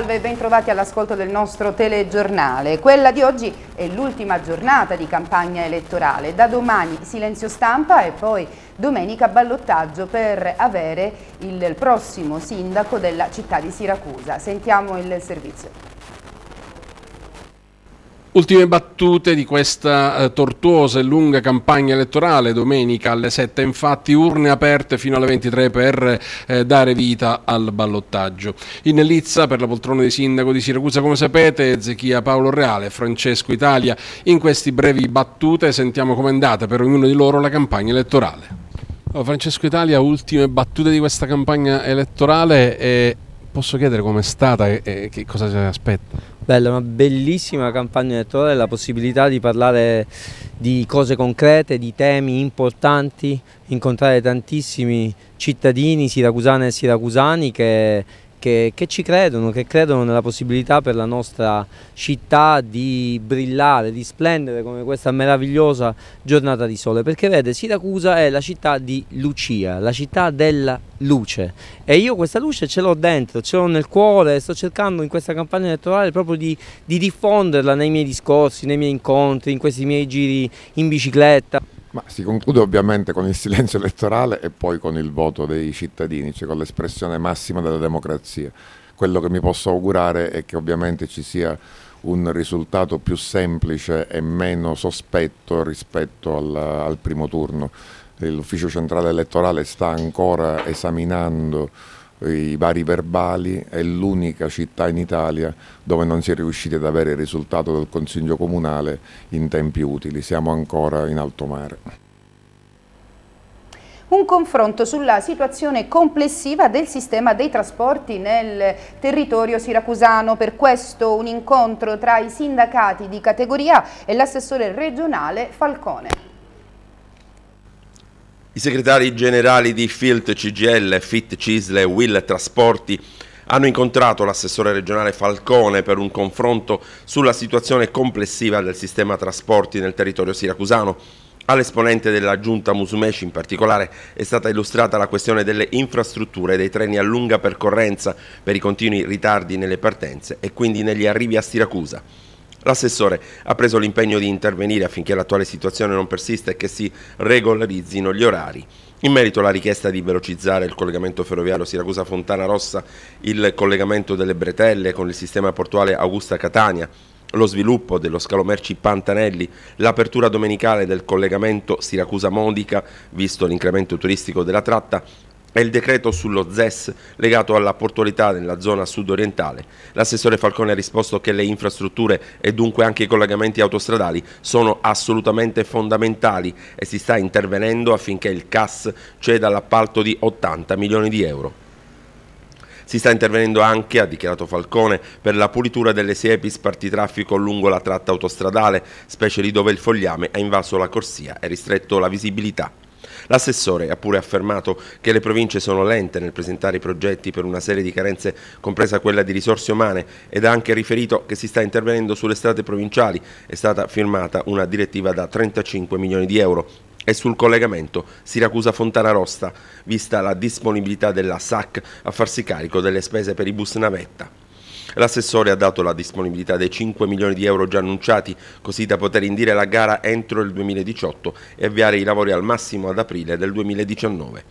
Salve e ben trovati all'ascolto del nostro telegiornale. Quella di oggi è l'ultima giornata di campagna elettorale. Da domani silenzio stampa e poi domenica ballottaggio per avere il prossimo sindaco della città di Siracusa. Sentiamo il servizio. Ultime battute di questa eh, tortuosa e lunga campagna elettorale, domenica alle 7 infatti urne aperte fino alle 23 per eh, dare vita al ballottaggio. In Lizza per la poltrona di sindaco di Siracusa come sapete Ezechia Paolo Reale Francesco Italia. In queste brevi battute sentiamo com'è andata per ognuno di loro la campagna elettorale. Oh, Francesco Italia, ultime battute di questa campagna elettorale e posso chiedere com'è stata e, che cosa si aspetta? Bella, una bellissima campagna elettorale, la possibilità di parlare di cose concrete, di temi importanti, incontrare tantissimi cittadini siracusane e siracusani che che, che, ci credono, che credono nella possibilità per la nostra città di brillare, di splendere come questa meravigliosa giornata di sole, perché vede Siracusa è la città di Lucia, la città della luce e io questa luce ce l'ho dentro, ce l'ho nel cuore, sto cercando in questa campagna elettorale proprio di, di diffonderla nei miei discorsi, nei miei incontri, in questi miei giri in bicicletta. Ma si conclude ovviamente con il silenzio elettorale e poi con il voto dei cittadini, cioè con l'espressione massima della democrazia. Quello che mi posso augurare è che ovviamente ci sia un risultato più semplice e meno sospetto rispetto al, al primo turno. L'ufficio centrale elettorale sta ancora esaminando i vari verbali, è l'unica città in Italia dove non si è riusciti ad avere il risultato del Consiglio Comunale in tempi utili, siamo ancora in alto mare. Un confronto sulla situazione complessiva del sistema dei trasporti nel territorio siracusano. Per questo un incontro tra i sindacati di categoria e l'assessore regionale Falcone. I segretari generali di FILT, CGL, FIT, CISLE e WILL Trasporti hanno incontrato l'assessore regionale Falcone per un confronto sulla situazione complessiva del sistema trasporti nel territorio siracusano. All'esponente della giunta Musumeci in particolare è stata illustrata la questione delle infrastrutture dei treni a lunga percorrenza per i continui ritardi nelle partenze e quindi negli arrivi a Siracusa. L'assessore ha preso l'impegno di intervenire affinché l'attuale situazione non persista e che si regolarizzino gli orari. In merito alla richiesta di velocizzare il collegamento ferroviario Siracusa-Fontana Rossa, il collegamento delle bretelle con il sistema portuale Augusta-Catania, lo sviluppo dello scalo merci Pantanelli, l'apertura domenicale del collegamento Siracusa-Modica, visto l'incremento turistico della tratta, è il decreto sullo ZES legato alla portualità nella zona sud-orientale. L'assessore Falcone ha risposto che le infrastrutture e dunque anche i collegamenti autostradali sono assolutamente fondamentali e si sta intervenendo affinché il CAS ceda l'appalto di 80 milioni di euro. Si sta intervenendo anche, ha dichiarato Falcone, per la pulitura delle siepi spartitraffico lungo la tratta autostradale, specie lì dove il fogliame ha invaso la corsia e ristretto la visibilità. L'assessore ha pure affermato che le province sono lente nel presentare i progetti per una serie di carenze, compresa quella di risorse umane, ed ha anche riferito che si sta intervenendo sulle strade provinciali. È stata firmata una direttiva da 35 milioni di euro e sul collegamento Siracusa-Fontana Rosta, vista la disponibilità della SAC a farsi carico delle spese per i bus navetta. L'assessore ha dato la disponibilità dei 5 milioni di euro già annunciati, così da poter indire la gara entro il 2018 e avviare i lavori al massimo ad aprile del 2019.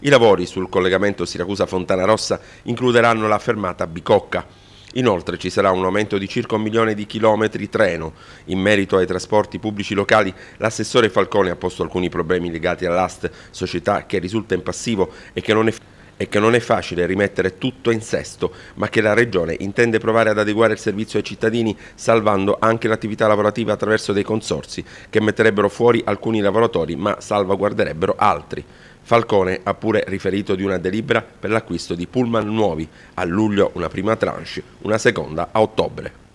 I lavori sul collegamento Siracusa-Fontana Rossa includeranno la fermata Bicocca. Inoltre ci sarà un aumento di circa un milione di chilometri treno. In merito ai trasporti pubblici locali, l'assessore Falcone ha posto alcuni problemi legati all'AST, società che risulta in passivo e che non è e che non è facile rimettere tutto in sesto, ma che la Regione intende provare ad adeguare il servizio ai cittadini salvando anche l'attività lavorativa attraverso dei consorsi che metterebbero fuori alcuni lavoratori ma salvaguarderebbero altri. Falcone ha pure riferito di una delibera per l'acquisto di pullman nuovi, a luglio una prima tranche, una seconda a ottobre.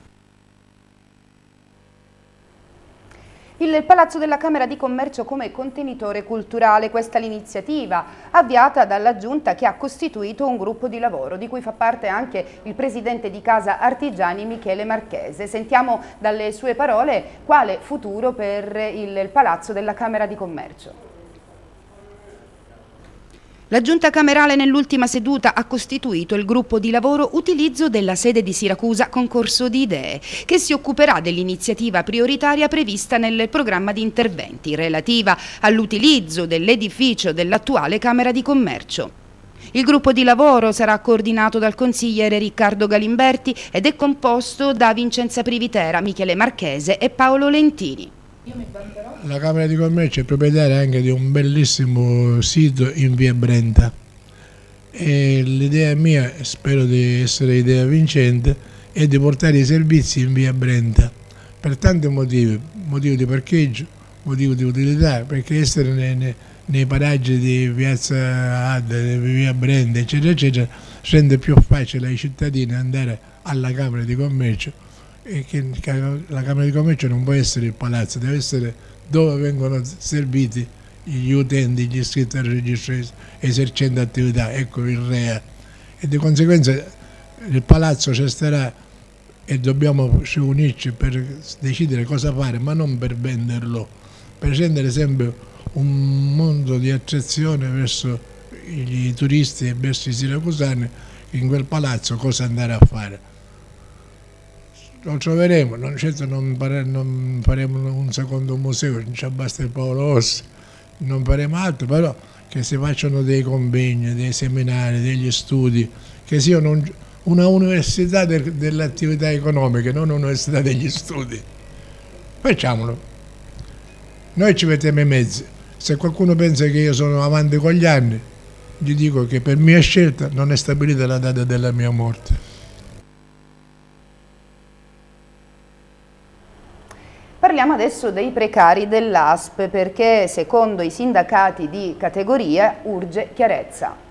Il Palazzo della Camera di Commercio come contenitore culturale. Questa è l'iniziativa avviata dalla Giunta che ha costituito un gruppo di lavoro di cui fa parte anche il presidente di Casa Artigiani Michele Marchese. Sentiamo dalle sue parole quale futuro per il Palazzo della Camera di Commercio. La giunta camerale nell'ultima seduta ha costituito il gruppo di lavoro utilizzo della sede di Siracusa concorso di idee, che si occuperà dell'iniziativa prioritaria prevista nel programma di interventi relativa all'utilizzo dell'edificio dell'attuale Camera di Commercio. Il gruppo di lavoro sarà coordinato dal consigliere Riccardo Galimberti ed è composto da Vincenza Privitera, Michele Marchese e Paolo Lentini. La Camera di Commercio è proprietaria anche di un bellissimo sito in via Brenta. E l'idea mia, spero di essere idea vincente, è di portare i servizi in via Brenta. Per tanti motivi, motivo di parcheggio, motivo di utilità, perché essere nei, nei, paraggi di piazza Adda, via Brenta, eccetera, eccetera, rende più facile ai cittadini andare alla Camera di Commercio e che la Camera di Commercio non può essere il palazzo, deve essere dove vengono serviti gli utenti, gli iscritti al registro esercendo attività, ecco il REA. E di conseguenza il palazzo ci starà e dobbiamo unirci per decidere cosa fare, ma non per venderlo, per rendere sempre un mondo di attrazione verso i turisti e verso i siracusani in quel palazzo cosa andare a fare lo troveremo, non, certo non, pare, non, faremo un secondo museo, non ci basta il Paolo Ossi, non faremo altro, però che si facciano dei convegni, dei seminari, degli studi, che siano un, una università de, delle attività economiche, non un'università degli studi. Facciamolo. Noi ci mettiamo i mezzi. Se qualcuno pensa che io sono avanti con gli anni, gli dico che per mia scelta non è stabilita la data della mia morte. Parliamo adesso dei precari dell'ASP perché secondo i sindacati di categoria urge chiarezza.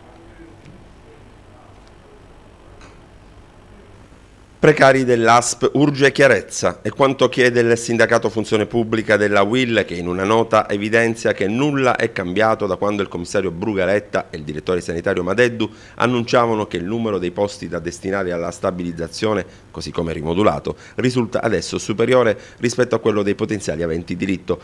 Precari dell'ASP urge chiarezza è quanto chiede il sindacato funzione pubblica della WIL che in una nota evidenzia che nulla è cambiato da quando il commissario Brugaretta e il direttore sanitario Madeddu annunciavano che il numero dei posti da destinare alla stabilizzazione, così come rimodulato, risulta adesso superiore rispetto a quello dei potenziali aventi diritto,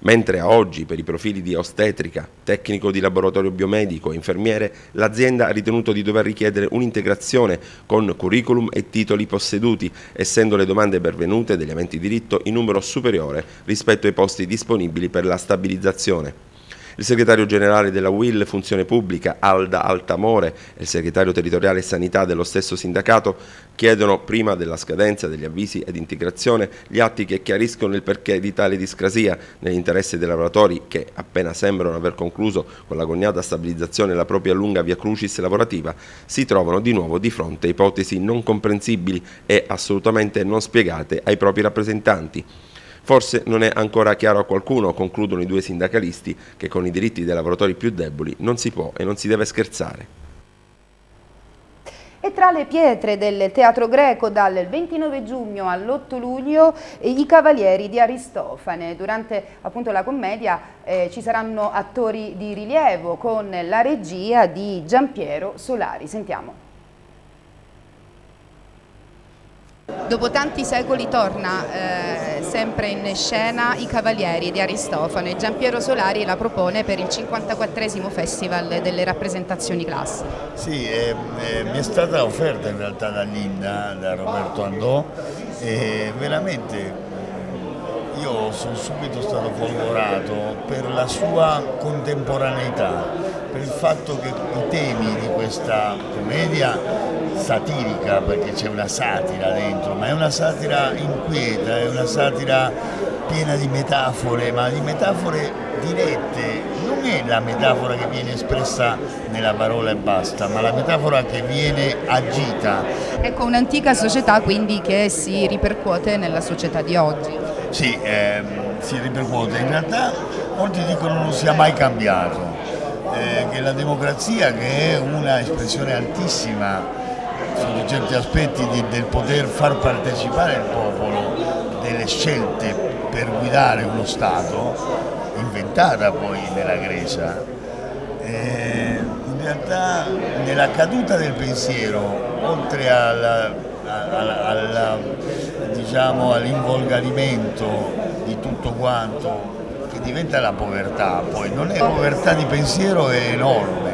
mentre a oggi per i profili di ostetrica, tecnico di laboratorio biomedico e infermiere l'azienda ha ritenuto di dover richiedere un'integrazione con curriculum e titoli posseduti, essendo le domande pervenute degli aventi diritto in numero superiore rispetto ai posti disponibili per la stabilizzazione. Il segretario generale della WIL Funzione Pubblica, Alda Altamore, e il segretario territoriale Sanità dello stesso sindacato chiedono, prima della scadenza degli avvisi ed integrazione, gli atti che chiariscono il perché di tale discrasia nell'interesse dei lavoratori che, appena sembrano aver concluso con l'agognata stabilizzazione la propria lunga via crucis lavorativa, si trovano di nuovo di fronte a ipotesi non comprensibili e assolutamente non spiegate ai propri rappresentanti. Forse non è ancora chiaro a qualcuno, concludono i due sindacalisti, che con i diritti dei lavoratori più deboli non si può e non si deve scherzare. E tra le pietre del Teatro Greco dal 29 giugno all'8 luglio i Cavalieri di Aristofane. Durante appunto, la commedia eh, ci saranno attori di rilievo con la regia di Giampiero Solari. Sentiamo. Dopo tanti secoli torna eh, sempre in scena I Cavalieri di Aristofane. Giampiero Solari la propone per il 54 Festival delle rappresentazioni classiche. Sì, eh, eh, mi è stata offerta in realtà da Linda, da Roberto Andò e veramente io sono subito stato folgorato per la sua contemporaneità, per il fatto che i temi di questa commedia satirica, perché c'è una satira dentro, ma è una satira inquieta, è una satira piena di metafore, ma di metafore dirette, non è la metafora che viene espressa nella parola e basta, ma la metafora che viene agita. Ecco, un'antica società quindi che si ripercuote nella società di oggi. Sì, ehm, si ripercuote. In realtà molti dicono non sia mai cambiato, eh, che la democrazia, che è una espressione altissima sotto certi aspetti di, del poter far partecipare il popolo delle scelte per guidare uno Stato, inventata poi nella Grecia, eh, in realtà nella caduta del pensiero, oltre alla, alla, alla diciamo, all'involgarimento di tutto quanto che diventa la povertà, poi non è povertà di pensiero è enorme,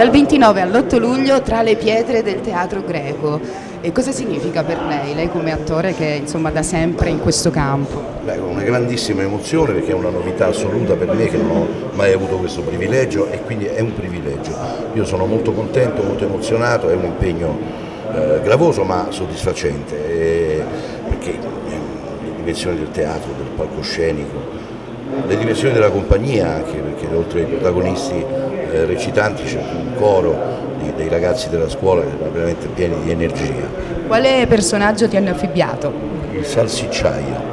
Dal 29 all'8 luglio tra le pietre del teatro greco. E cosa significa per lei, lei come attore che insomma da sempre in questo campo? Beh, una grandissima emozione perché è una novità assoluta per me che non ho mai avuto questo privilegio e quindi è un privilegio. Io sono molto contento, molto emozionato, è un impegno eh, gravoso ma soddisfacente eh, perché eh, le dimensioni del teatro, del palcoscenico, le dimensioni della compagnia anche perché oltre ai protagonisti eh, recitanti c'è un coro dei ragazzi della scuola che sono veramente pieni di energia. Quale personaggio ti hanno affibbiato? Il salsicciaio.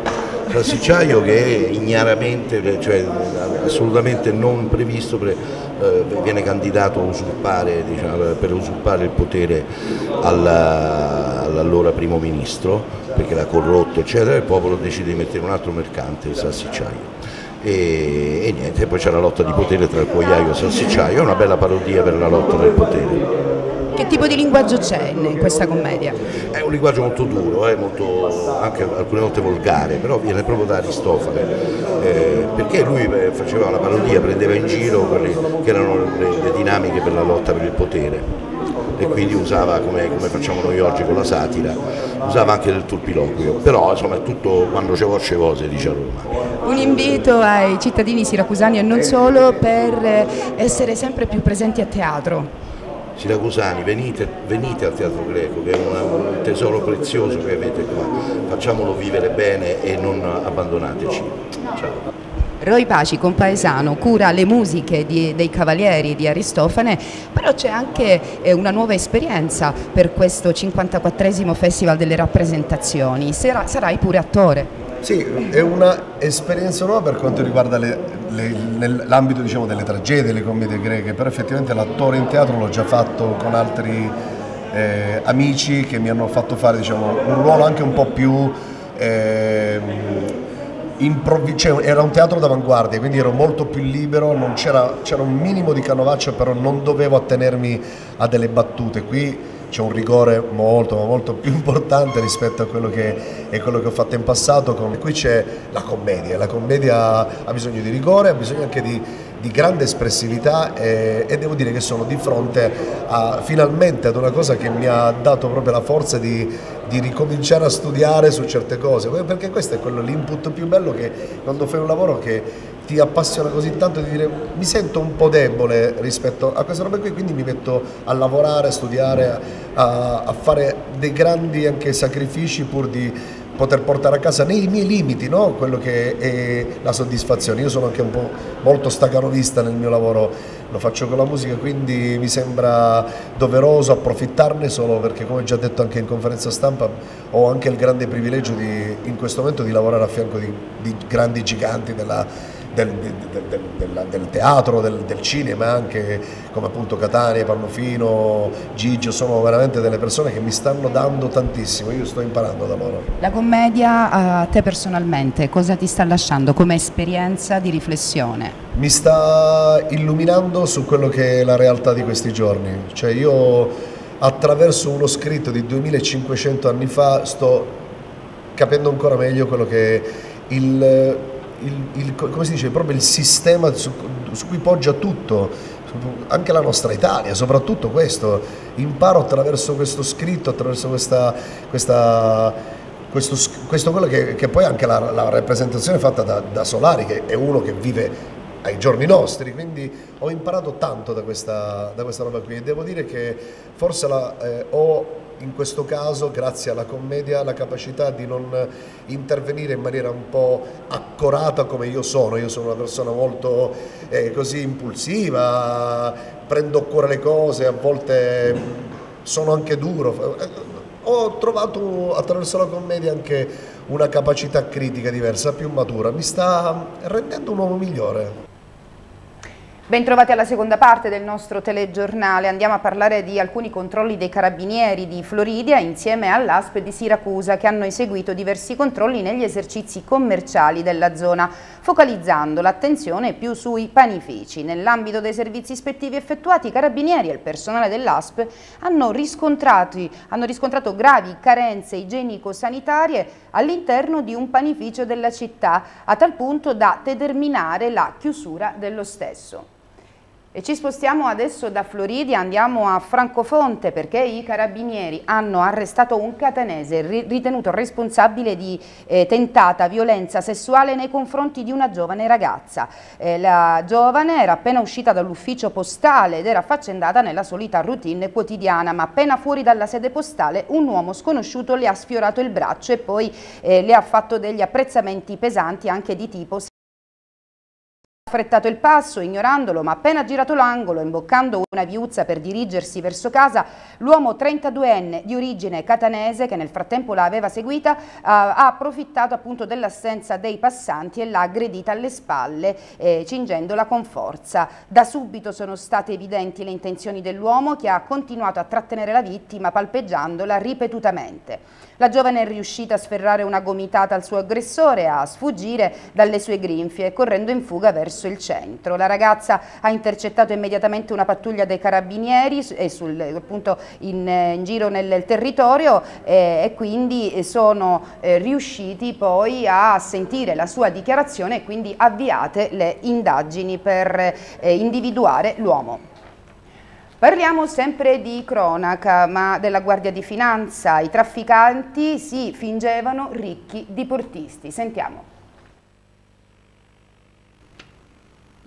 Il salsicciaio che è ignaramente, cioè assolutamente non previsto, per, eh, viene candidato usurpare, diciamo, per usurpare il potere alla, all'allora primo ministro perché l'ha corrotto eccetera e il popolo decide di mettere un altro mercante, il salsicciaio e, e niente, poi c'è la lotta di potere tra il cuoiaio e il salsicciaio, è una bella parodia per la lotta del potere. Che tipo di linguaggio c'è in questa commedia? È un linguaggio molto duro, eh, molto, anche alcune volte volgare, però viene proprio da Aristofane, eh, perché lui eh, faceva una parodia, prendeva in giro quelle che erano le, le dinamiche per la lotta per il potere e quindi usava come, come, facciamo noi oggi con la satira, usava anche del turpiloquio, però insomma è tutto quando c'è voce cose dice a Roma. Un invito ai cittadini siracusani e non solo per essere sempre più presenti a teatro. Siracusani, venite, venite, al Teatro Greco, che è un tesoro prezioso che avete qua, facciamolo vivere bene e non abbandonateci. Ciao. Roy Paci, compaesano, cura le musiche di, dei Cavalieri di Aristofane, però c'è anche eh, una nuova esperienza per questo 54 Festival delle rappresentazioni, Sarà, sarai pure attore. Sì, è un'esperienza nuova per quanto riguarda l'ambito diciamo, delle tragedie, delle commedie greche, però effettivamente l'attore in teatro l'ho già fatto con altri eh, amici che mi hanno fatto fare diciamo, un ruolo anche un po' più... Eh, cioè, era un teatro d'avanguardia, quindi ero molto più libero, c'era, un minimo di canovaccio, però non dovevo attenermi a delle battute. Qui c'è un rigore molto, molto più importante rispetto a quello che, è quello che ho fatto in passato. Qui c'è la commedia, la commedia ha bisogno di rigore, ha bisogno anche di, di grande espressività e, e, devo dire che sono di fronte a, finalmente ad una cosa che mi ha dato proprio la forza di, di ricominciare a studiare su certe cose, perché questo è quello l'input più bello che quando fai un lavoro che ti appassiona così tanto di dire mi sento un po' debole rispetto a queste robe qui, quindi mi metto a lavorare, a studiare, a, a fare dei grandi anche sacrifici pur di poter portare a casa nei miei limiti no? quello che è la soddisfazione. Io sono anche un po' molto staccanovista nel mio lavoro, lo faccio con la musica, quindi mi sembra doveroso approfittarne solo perché come già detto anche in conferenza stampa ho anche il grande privilegio di, in questo momento di lavorare a fianco di, di grandi giganti della del, del, del, del teatro, del, cinema, anche come appunto Catania, Pannofino, Gigio, sono veramente delle persone che mi stanno dando tantissimo, io sto imparando da loro. La commedia a te personalmente cosa ti sta lasciando come esperienza di riflessione? Mi sta illuminando su quello che è la realtà di questi giorni, cioè io attraverso uno scritto di 2500 anni fa sto capendo ancora meglio quello che è il il, il, come si dice, proprio il sistema su, su, cui poggia tutto, anche la nostra Italia, soprattutto questo. Imparo attraverso questo scritto, attraverso questa, questa questo, questo quello che, che, poi anche la, la rappresentazione fatta da, da, Solari, che è uno che vive ai giorni nostri, quindi ho imparato tanto da questa, da questa roba qui e devo dire che forse la, eh, ho in questo caso, grazie alla commedia, la capacità di non intervenire in maniera un po' accorata come io sono. Io sono una persona molto eh, così impulsiva, prendo a cuore le cose, a volte sono anche duro. Ho trovato attraverso la commedia anche una capacità critica diversa, più matura, mi sta rendendo un uomo migliore. Bentrovati alla seconda parte del nostro telegiornale, andiamo a parlare di alcuni controlli dei carabinieri di Floridia insieme all'ASP di Siracusa che hanno eseguito diversi controlli negli esercizi commerciali della zona, focalizzando l'attenzione più sui panifici. Nell'ambito dei servizi ispettivi effettuati i carabinieri e il personale dell'ASP hanno, hanno riscontrato gravi carenze igienico-sanitarie all'interno di un panificio della città, a tal punto da determinare la chiusura dello stesso. E ci spostiamo adesso da Floridi, andiamo a Francofonte perché i carabinieri hanno arrestato un catanese ritenuto responsabile di eh, tentata violenza sessuale nei confronti di una giovane ragazza. Eh, la giovane era appena uscita dall'ufficio postale ed era affaccendata nella solita routine quotidiana, ma appena fuori dalla sede postale un uomo sconosciuto le ha sfiorato il braccio e poi eh, le ha fatto degli apprezzamenti pesanti anche di tipo affrettato il passo, ignorandolo, ma appena girato l'angolo, imboccando una viuzza per dirigersi verso casa, l'uomo 32enne di origine catanese, che nel frattempo l'aveva seguita, uh, ha approfittato appunto dell'assenza dei passanti e l'ha aggredita alle spalle, eh, cingendola con forza. Da subito sono state evidenti le intenzioni dell'uomo, che ha continuato a trattenere la vittima palpeggiandola ripetutamente. La giovane è riuscita a sferrare una gomitata al suo aggressore, a sfuggire dalle sue grinfie, correndo in fuga verso il centro. La ragazza ha intercettato immediatamente una pattuglia dei carabinieri e sul, appunto in, in, giro nel territorio eh, e quindi sono eh, riusciti poi a sentire la sua dichiarazione e quindi avviate le indagini per eh, individuare l'uomo. Parliamo sempre di cronaca, ma della Guardia di Finanza. I trafficanti si fingevano ricchi di portisti. Sentiamo.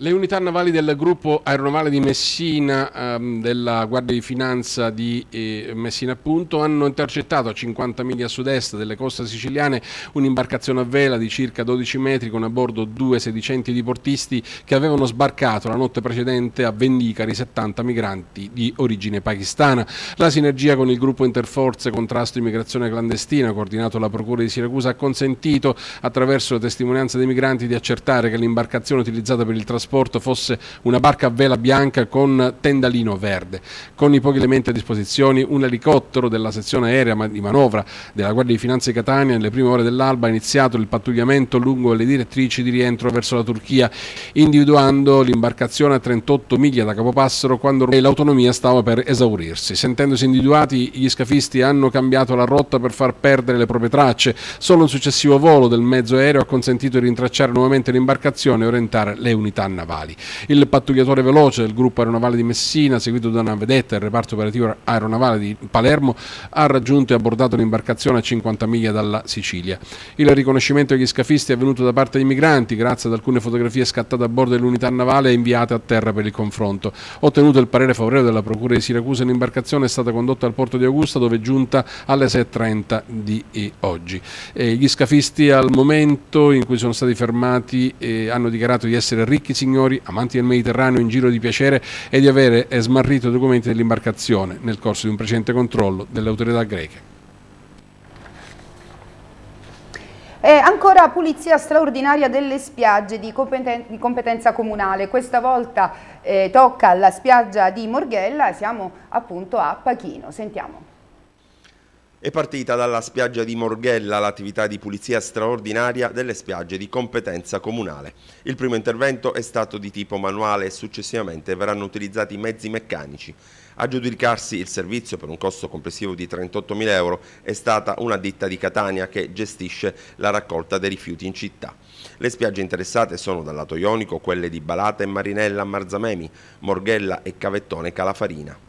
Le unità navali del gruppo aeronavale di Messina, ehm, della Guardia di Finanza di eh, Messina appunto, hanno intercettato a 50 miglia a sud-est delle coste siciliane un'imbarcazione a vela di circa 12 metri con a bordo due sedicenti diportisti che avevano sbarcato la notte precedente a Vendicari 70 migranti di origine pakistana. La sinergia con il gruppo Interforze Contrasto Immigrazione Clandestina, coordinato dalla Procura di Siracusa, ha consentito attraverso le testimonianze dei migranti di accertare che l'imbarcazione utilizzata per il trasporto trasporto fosse una barca a vela bianca con tendalino verde. Con i pochi elementi a disposizione, un elicottero della sezione aerea di manovra della Guardia di Finanza di Catania nelle prime ore dell'alba ha iniziato il pattugliamento lungo le direttrici di rientro verso la Turchia, individuando l'imbarcazione a 38 miglia da Capopassero quando l'autonomia stava per esaurirsi. Sentendosi individuati, gli scafisti hanno cambiato la rotta per far perdere le proprie tracce. Solo un successivo volo del mezzo aereo ha consentito di rintracciare nuovamente l'imbarcazione e orientare le unità navali. Il pattugliatore veloce del gruppo aeronavale di Messina, seguito da una vedetta del reparto operativo aeronavale di Palermo, ha raggiunto e abbordato l'imbarcazione a 50 miglia dalla Sicilia. Il riconoscimento degli scafisti è avvenuto da parte dei migranti grazie ad alcune fotografie scattate a bordo dell'unità navale e inviate a terra per il confronto. Ottenuto il parere favorevole della Procura di Siracusa, l'imbarcazione è stata condotta al porto di Augusta dove è giunta alle 6.30 di oggi. E gli scafisti al momento in cui sono stati fermati eh, hanno dichiarato di essere ricchi signori, amanti del Mediterraneo in giro di piacere e di avere smarrito i documenti dell'imbarcazione nel corso di un precedente controllo delle autorità greche. E ancora pulizia straordinaria delle spiagge di, competen di competenza comunale, questa volta eh, tocca alla spiaggia di Morghella, siamo appunto a Pachino, sentiamo. È partita dalla spiaggia di Morghella l'attività di pulizia straordinaria delle spiagge di competenza comunale. Il primo intervento è stato di tipo manuale e successivamente verranno utilizzati mezzi meccanici. A giudicarsi il servizio per un costo complessivo di 38.000 euro è stata una ditta di Catania che gestisce la raccolta dei rifiuti in città. Le spiagge interessate sono dal lato ionico quelle di Balata e Marinella Marzamemi, Morghella e Cavettone Calafarina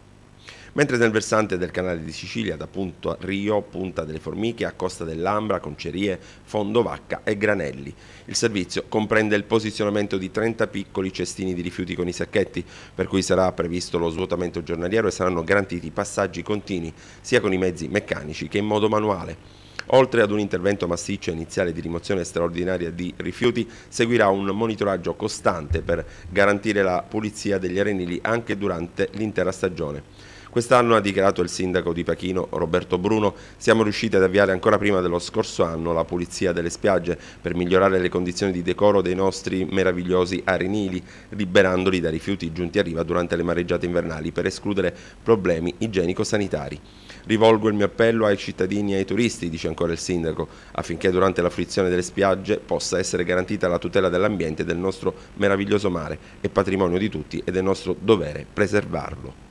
mentre nel versante del canale di Sicilia da Punto Rio, Punta delle Formiche a Costa dell'Ambra, Concerie, Fondo Vacca e Granelli. Il servizio comprende il posizionamento di 30 piccoli cestini di rifiuti con i sacchetti, per cui sarà previsto lo svuotamento giornaliero e saranno garantiti passaggi continui sia con i mezzi meccanici che in modo manuale. Oltre ad un intervento massiccio iniziale di rimozione straordinaria di rifiuti, seguirà un monitoraggio costante per garantire la pulizia degli arenili anche durante l'intera stagione. Quest'anno, ha dichiarato il sindaco di Pachino Roberto Bruno, siamo riusciti ad avviare ancora prima dello scorso anno la pulizia delle spiagge per migliorare le condizioni di decoro dei nostri meravigliosi arenili, liberandoli da rifiuti giunti a riva durante le mareggiate invernali per escludere problemi igienico-sanitari. Rivolgo il mio appello ai cittadini e ai turisti, dice ancora il sindaco, affinché durante la fruizione delle spiagge possa essere garantita la tutela dell'ambiente e del nostro meraviglioso mare, è patrimonio di tutti ed è nostro dovere preservarlo.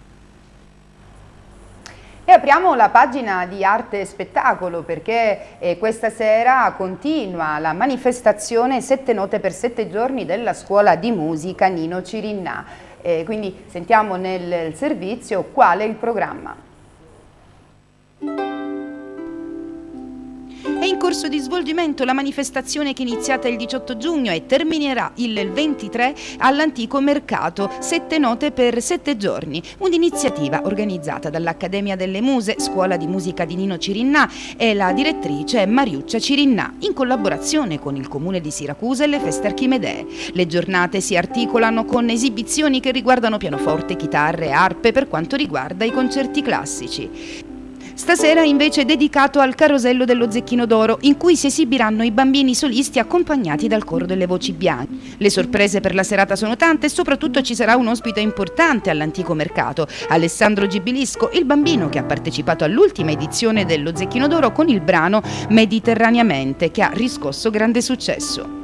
E apriamo la pagina di arte e spettacolo perché eh, questa sera continua la manifestazione Sette note per sette giorni della scuola di musica Nino Cirinnà. Eh, quindi sentiamo nel servizio qual è il programma. Corso di svolgimento la manifestazione che è iniziata il 18 giugno e terminerà il 23 all'antico mercato, sette note per sette giorni, un'iniziativa organizzata dall'Accademia delle Muse, scuola di musica di Nino Cirinnà e la direttrice Mariuccia Cirinnà, in collaborazione con il comune di Siracusa e le feste Archimedee. Le giornate si articolano con esibizioni che riguardano pianoforte, chitarre arpe per quanto riguarda i concerti classici. Stasera invece è dedicato al carosello dello Zecchino d'Oro, in cui si esibiranno i bambini solisti accompagnati dal coro delle voci bianche. Le sorprese per la serata sono tante e soprattutto ci sarà un ospite importante all'antico mercato, Alessandro Gibilisco, il bambino che ha partecipato all'ultima edizione dello Zecchino d'Oro con il brano Mediterraneamente, che ha riscosso grande successo.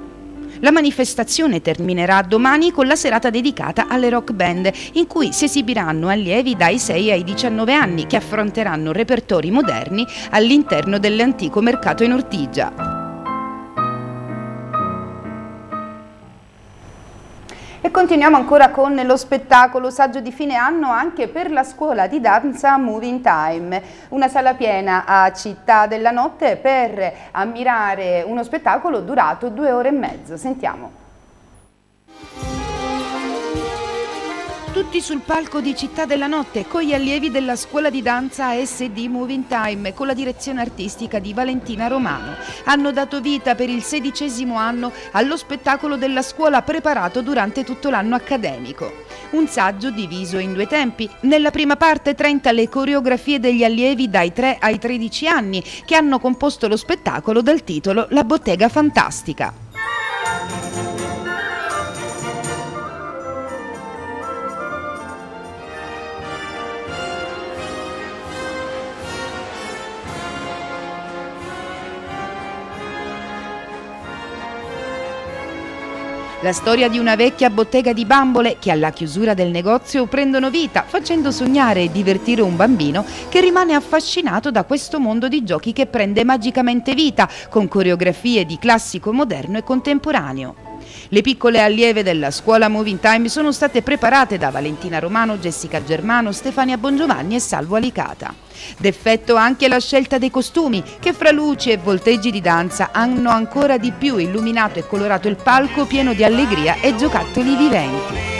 La manifestazione terminerà domani con la serata dedicata alle rock band, in cui si esibiranno allievi dai 6 ai 19 anni che affronteranno repertori moderni all'interno dell'antico mercato in Ortigia. E continuiamo ancora con lo spettacolo saggio di fine anno anche per la scuola di danza Moving Time, una sala piena a Città della Notte per ammirare uno spettacolo durato due ore e mezzo. Sentiamo. Tutti sul palco di Città della Notte con gli allievi della scuola di danza ASD Moving Time con la direzione artistica di Valentina Romano. Hanno dato vita per il sedicesimo anno allo spettacolo della scuola preparato durante tutto l'anno accademico. Un saggio diviso in due tempi. Nella prima parte 30 le coreografie degli allievi dai 3 ai 13 anni che hanno composto lo spettacolo dal titolo La bottega fantastica. La storia di una vecchia bottega di bambole che alla chiusura del negozio prendono vita, facendo sognare e divertire un bambino che rimane affascinato da questo mondo di giochi che prende magicamente vita, con coreografie di classico moderno e contemporaneo. Le piccole allieve della scuola Moving Time sono state preparate da Valentina Romano, Jessica Germano, Stefania Bongiovanni e Salvo Alicata. D'effetto anche la scelta dei costumi, che fra luci e volteggi di danza hanno ancora di più illuminato e colorato il palco pieno di allegria e giocattoli viventi.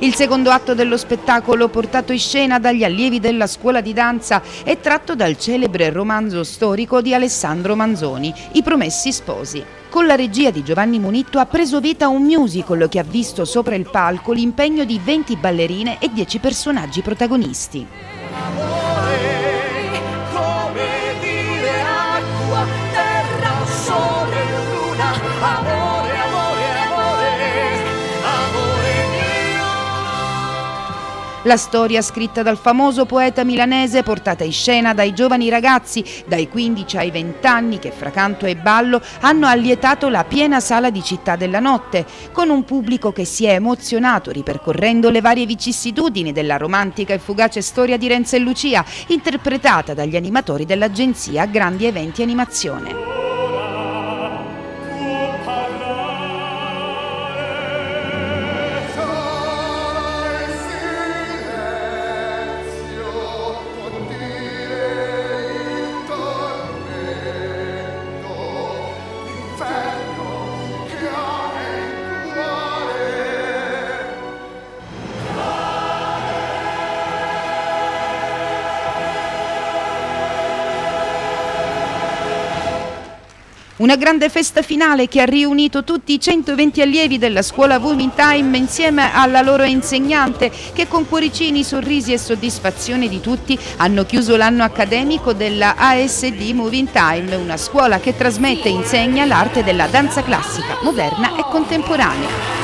Il secondo atto dello spettacolo, portato in scena dagli allievi della scuola di danza, è tratto dal celebre romanzo storico di Alessandro Manzoni, I Promessi Sposi. Con la regia di Giovanni Munitto ha preso vita un musical che ha visto sopra il palco l'impegno di 20 ballerine e 10 personaggi protagonisti. La storia scritta dal famoso poeta milanese portata in scena dai giovani ragazzi dai 15 ai 20 anni che fra canto e ballo hanno allietato la piena sala di Città della Notte con un pubblico che si è emozionato ripercorrendo le varie vicissitudini della romantica e fugace storia di Renzo e Lucia interpretata dagli animatori dell'agenzia Grandi Eventi Animazione. Una grande festa finale che ha riunito tutti i 120 allievi della scuola Women Time insieme alla loro insegnante che con cuoricini, sorrisi e soddisfazione di tutti hanno chiuso l'anno accademico della ASD Moving Time, una scuola che trasmette e insegna l'arte della danza classica, moderna e contemporanea.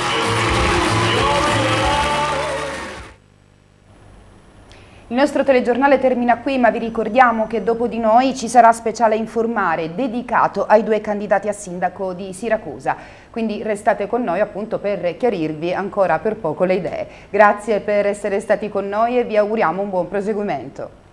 Nostro telegiornale termina qui, ma vi ricordiamo che dopo di noi ci sarà speciale informare dedicato ai due candidati a sindaco di Siracusa. Quindi restate con noi appunto per chiarirvi ancora per poco le idee. Grazie per essere stati con noi e vi auguriamo un buon proseguimento.